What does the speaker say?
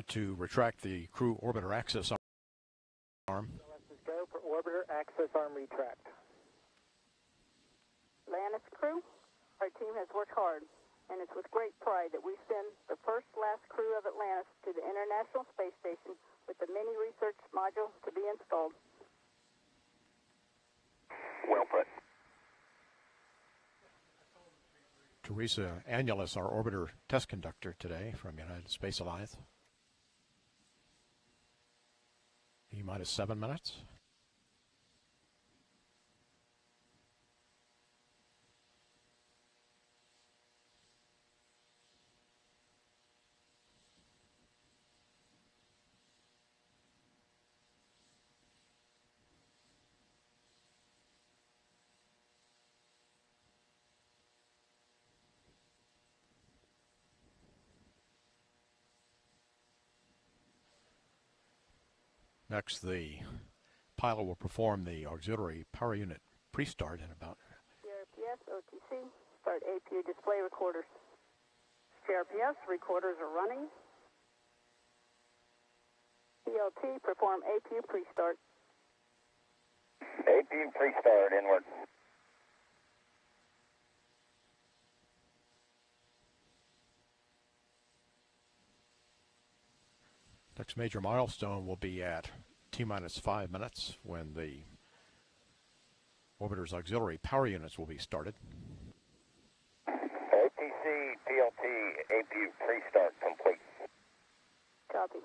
to retract the crew orbiter access arm. Let's go for orbiter access arm retract. Atlantis crew, our team has worked hard, and it's with great pride that we send the first last crew of Atlantis to the International Space Station with the mini research module to be installed. Well put. Teresa Annulis, our orbiter test conductor today from United Space Alliance. Minus seven minutes. Next, the pilot will perform the auxiliary power unit pre-start in about CRPS, OTC, start APU display recorders. CRPS, recorders are running. PLT, perform APU pre-start. APU pre-start inward. Next major milestone will be at T minus five minutes when the orbiter's auxiliary power units will be started. OTC, PLT, APU pre-start complete. Copy.